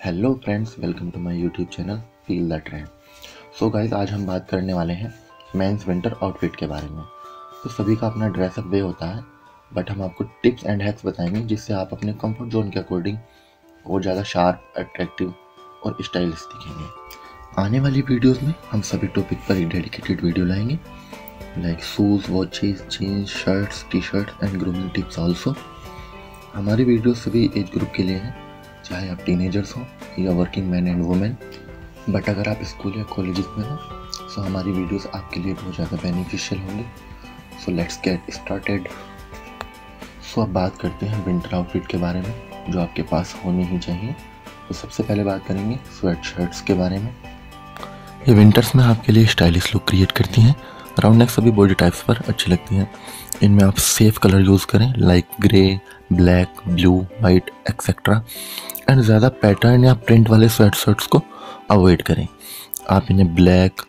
Hello friends welcome to my YouTube channel feel the trend so guys आज हम बात करने वाले हैं मेंस विंटर आउटफिट के बारे में। तो सभी का अपना ड्रेसअप वे होता है बट हम आपको टिप्स एंड हैक्स बताएँगे जिससे आप अपने कंफर्ट जोन के अकॉर्डिंग और ज़्यादा शार्प अट्रैक्टिव और स्टाइलिश दिखेंगे। आने वाली वीडियोस में हम सभी टॉपिक पर एक डेडिकेटेड वीडियो लाएँगे। Like shoes watches jeans shirts T shirts and grooming tips also हमारी वीडियो सभी एज ग्रुप के लिए हैं। चाहे आप टीनेजर्स हों, या working man and women but अगर आप स्कूल या कॉलेज में हो सो हमारी वीडियोस आपके लिए बहुत ज़्यादा बेनिफिशियल होंगे। So let's get started so अब बात करते हैं विंटर आउटफिट के बारे में, जो आपके पास होनी ही चाहिए। तो सबसे पहले बात करेंगे स्वेट शर्ट्स के बारे में। ये विंटर्स में आपके लिए स्टाइलिश लुक क्रिएट करती हैं। राउंड नेक सभी बॉडी टाइप्स पर अच्छी लगती हैं। इनमें आप सेफ़ कलर यूज़ करें like grey black blue white etcetera and ज़्यादा पैटर्न या प्रिंट वाले स्वेट शर्ट्स को अवॉइड करें। आप इन्हें ब्लैक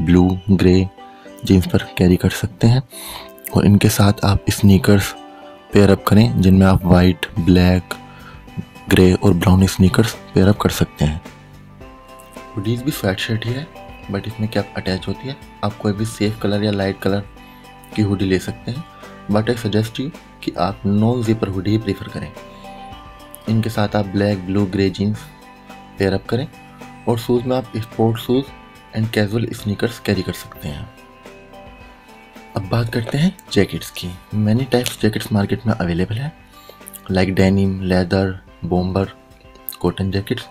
ब्लू ग्रे जीन्स पर कैरी कर सकते हैं और इनके साथ आप स्नीकर्स पेयरअप करें, जिनमें आप वाइट ब्लैक ग्रे और ब्राउन स्नीकर्स पेयरअप कर सकते हैं। हुडीज़ भी स्वेट शर्ट ही है बट इसमें कैप अटैच होती है? आप कोई भी सेफ़ कलर या लाइट कलर की हुडी ले सकते हैं बट आई सजेस्ट यू कि आप नो जिपर हुडी ही प्रीफर करें। इनके साथ आप black blue grey jeans pair up करें और शूज़ में आप sport shoes and casual sneakers carry कर सकते हैं। अब बात करते हैं जैकेट्स की। मैनी टाइप्स जैकेट्स मार्केट में अवेलेबल है like denim leather bomber cotton jackets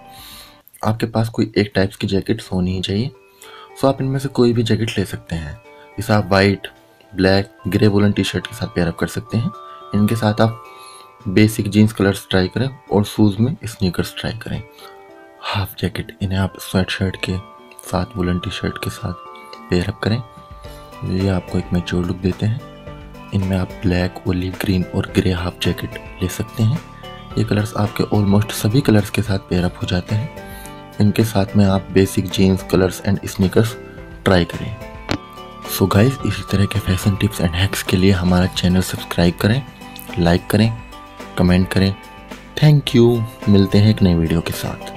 आपके पास कोई एक टाइप्स की जैकेट्स होनी ही चाहिए सो आप इनमें से कोई भी जैकेट ले सकते हैं। इसे आप white black grey woollen T shirt के साथ पेयरअप कर सकते हैं। इनके साथ आप बेसिक जीन्स कलर्स ट्राई करें और शूज़ में स्नीकर्स ट्राई करें। हाफ़ जैकेट इन्हें आप स्वेट शर्ट के साथ वुलन टी शर्ट के साथ पेयरअप करें। ये आपको एक मैच्योर लुक देते हैं। इनमें आप ब्लैक ओलिव ग्रीन और ग्रे हाफ़ जैकेट ले सकते हैं। ये कलर्स आपके ऑलमोस्ट सभी कलर्स के साथ पेयरअप हो जाते हैं। इनके साथ में आप basic jeans colours and sneakers try करें। सो गाइज़ इसी तरह के फ़ैशन टिप्स एंड हैक्स के लिए हमारा चैनल सब्सक्राइब करें लाइक करें कमेंट करें। थैंक यू मिलते हैं एक नई वीडियो के साथ।